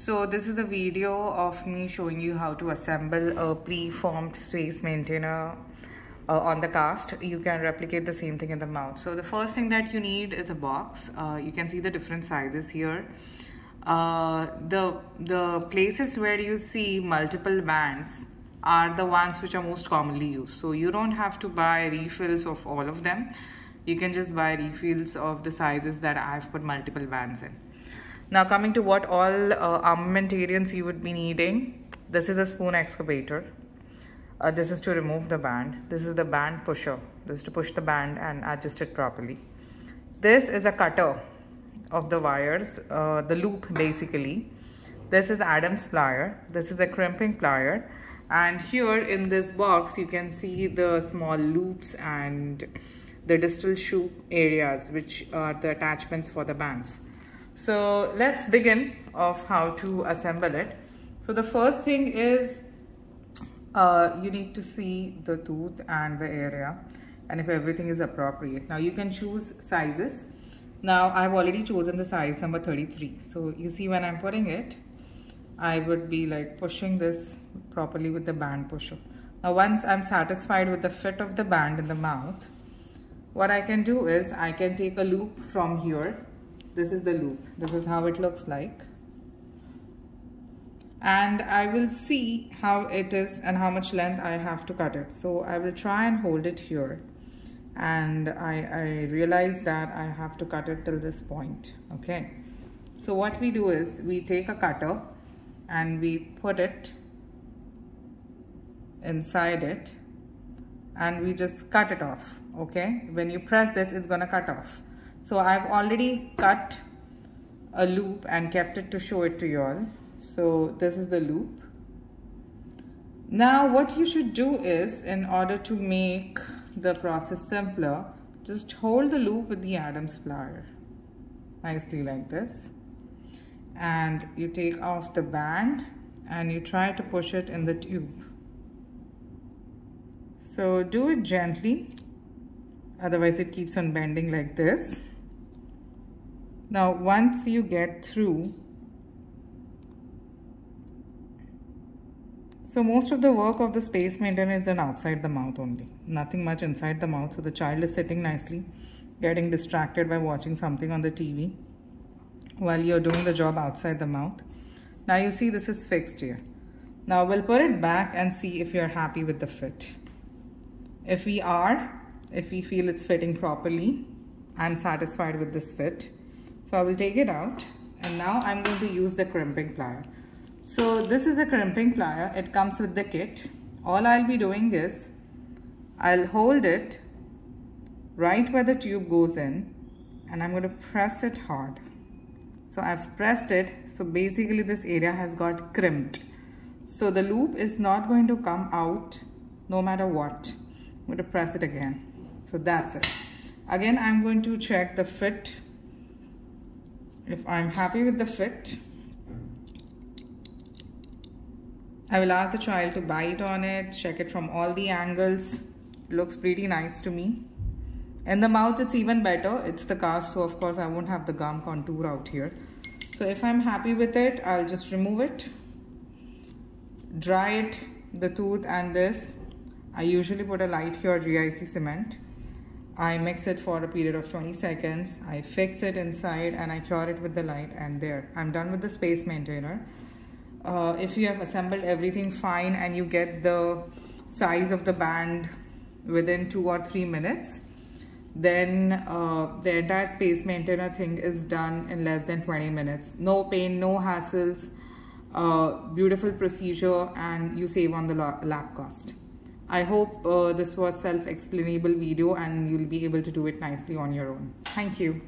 So this is a video of me showing you how to assemble a pre-formed space maintainer uh, on the cast. You can replicate the same thing in the mouth. So the first thing that you need is a box. Uh, you can see the different sizes here. Uh, the, the places where you see multiple bands are the ones which are most commonly used. So you don't have to buy refills of all of them. You can just buy refills of the sizes that I've put multiple bands in. Now coming to what all uh, armamentarians you would be needing. This is a spoon excavator. Uh, this is to remove the band. This is the band pusher. This is to push the band and adjust it properly. This is a cutter of the wires, uh, the loop basically. This is Adam's plier. This is a crimping plier. And here in this box, you can see the small loops and the distal shoe areas, which are the attachments for the bands. So let's begin of how to assemble it. So the first thing is uh, you need to see the tooth and the area and if everything is appropriate. Now you can choose sizes. Now I've already chosen the size number 33. So you see when I'm putting it, I would be like pushing this properly with the band pusher. Now once I'm satisfied with the fit of the band in the mouth, what I can do is I can take a loop from here this is the loop. This is how it looks like. And I will see how it is and how much length I have to cut it. So I will try and hold it here. And I, I realize that I have to cut it till this point. Okay. So what we do is we take a cutter and we put it inside it and we just cut it off. Okay. When you press this it's gonna cut off so I've already cut a loop and kept it to show it to you all. So this is the loop. Now what you should do is in order to make the process simpler, just hold the loop with the Adams plier nicely like this and you take off the band and you try to push it in the tube. So do it gently otherwise it keeps on bending like this. Now, once you get through, so most of the work of the space maintainer is done outside the mouth only. Nothing much inside the mouth. So the child is sitting nicely, getting distracted by watching something on the TV while you're doing the job outside the mouth. Now you see this is fixed here. Now we'll put it back and see if you're happy with the fit. If we are, if we feel it's fitting properly, I'm satisfied with this fit. So I will take it out and now I'm going to use the crimping plier. So this is a crimping plier. It comes with the kit. All I'll be doing is I'll hold it right where the tube goes in and I'm going to press it hard. So I've pressed it. So basically this area has got crimped. So the loop is not going to come out no matter what. I'm going to press it again. So that's it. Again, I'm going to check the fit if I'm happy with the fit, I will ask the child to bite on it, check it from all the angles. Looks pretty nice to me. In the mouth, it's even better. It's the cast, so of course I won't have the gum contour out here. So if I'm happy with it, I'll just remove it. Dry it, the tooth and this. I usually put a light here GIC cement I mix it for a period of 20 seconds. I fix it inside and I cure it with the light and there. I'm done with the space maintainer. Uh, if you have assembled everything fine and you get the size of the band within two or three minutes, then uh, the entire space maintainer thing is done in less than 20 minutes. No pain, no hassles, uh, beautiful procedure and you save on the lab cost. I hope uh, this was self-explainable video and you'll be able to do it nicely on your own. Thank you.